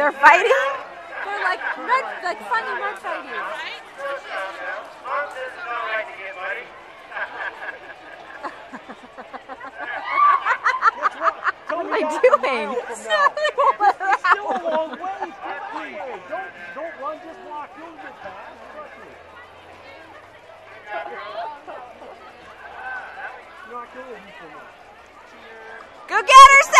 They're fighting? They're like red, like funny red fighting. what am I doing? It's still a long way. Don't, don't run, just walk. You'll get Go get her,